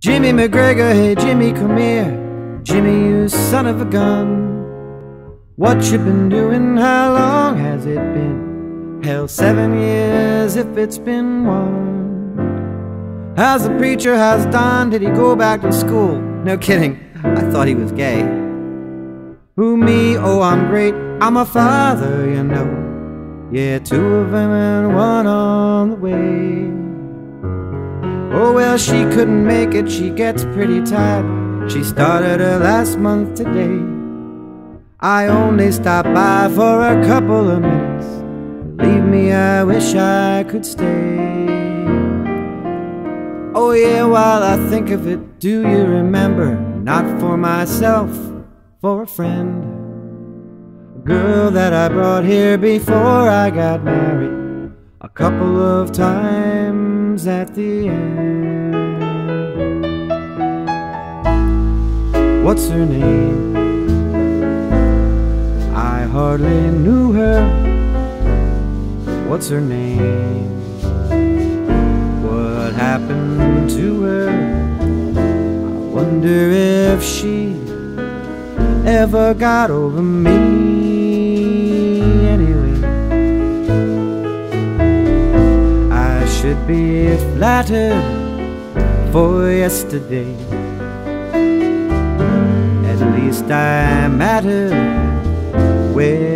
Jimmy McGregor, hey Jimmy, come here. Jimmy, you son of a gun. What you been doing? How long has it been? Hell, seven years if it's been one. How's the preacher? How's Don? Did he go back to school? No kidding, I thought he was gay. Who, me? Oh, I'm great. I'm a father, you know. Yeah, two of them and one on the way. Oh, well, she couldn't make it. She gets pretty tired. She started her last month today. I only stopped by for a couple of minutes. Believe me, I wish I could stay. Oh, yeah, while I think of it, do you remember? Not for myself, for a friend. A girl that I brought here before I got married. Couple of times at the end. What's her name? I hardly knew her. What's her name? What happened to her? I wonder if she ever got over me be flattered for yesterday. At least I mattered. Where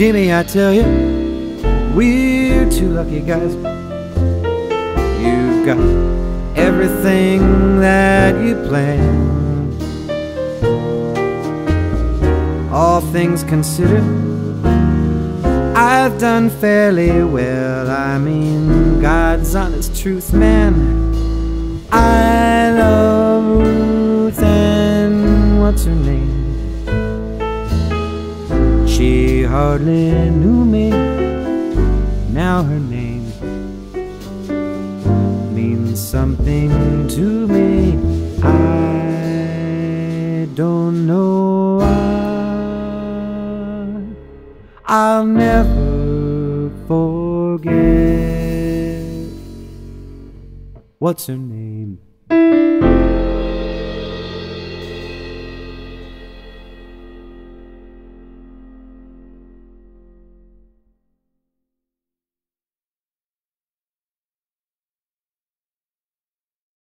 Jimmy, I tell you, we're two lucky guys. You've got everything that you planned. All things considered, I've done fairly well. I mean, God's honest truth, man. I love Ruth and what's her name? Hardly knew me. Now her name means something to me. I don't know why. I'll never forget. What's her name?